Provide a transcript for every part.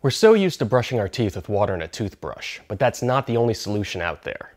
We're so used to brushing our teeth with water and a toothbrush, but that's not the only solution out there.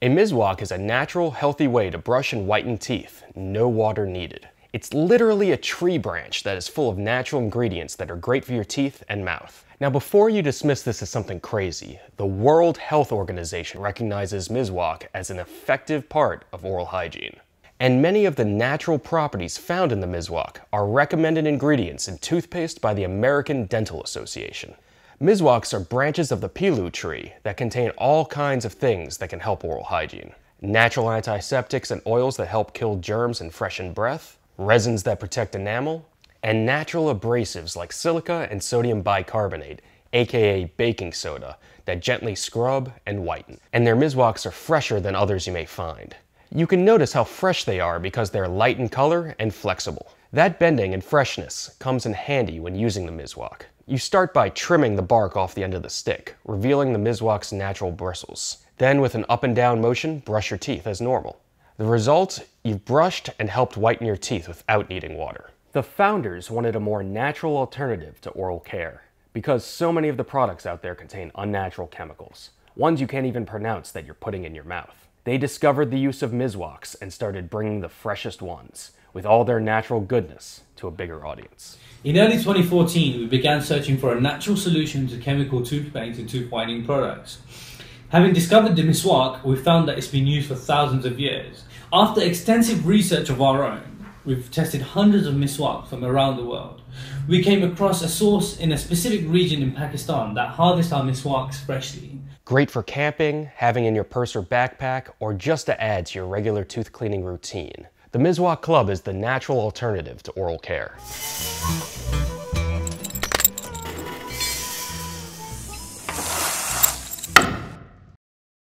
A Miswak is a natural, healthy way to brush and whiten teeth, no water needed. It's literally a tree branch that is full of natural ingredients that are great for your teeth and mouth. Now before you dismiss this as something crazy, the World Health Organization recognizes Miswak as an effective part of oral hygiene. And many of the natural properties found in the Miswak are recommended ingredients in toothpaste by the American Dental Association. Miswaks are branches of the peelu tree that contain all kinds of things that can help oral hygiene. Natural antiseptics and oils that help kill germs and freshen breath, resins that protect enamel, and natural abrasives like silica and sodium bicarbonate, aka baking soda, that gently scrub and whiten. And their Miswaks are fresher than others you may find. You can notice how fresh they are because they're light in color and flexible. That bending and freshness comes in handy when using the Miswak. You start by trimming the bark off the end of the stick, revealing the Miswak's natural bristles. Then with an up and down motion, brush your teeth as normal. The result, you've brushed and helped whiten your teeth without needing water. The founders wanted a more natural alternative to oral care because so many of the products out there contain unnatural chemicals, ones you can't even pronounce that you're putting in your mouth. They discovered the use of Miswaks and started bringing the freshest ones, with all their natural goodness, to a bigger audience. In early 2014, we began searching for a natural solution to chemical toothpaste and tooth whitening products. Having discovered the Miswak, we found that it's been used for thousands of years. After extensive research of our own, we've tested hundreds of Miswaks from around the world. We came across a source in a specific region in Pakistan that harvests our Miswaks freshly Great for camping, having in your purse or backpack, or just to add to your regular tooth cleaning routine. The Miswak Club is the natural alternative to oral care.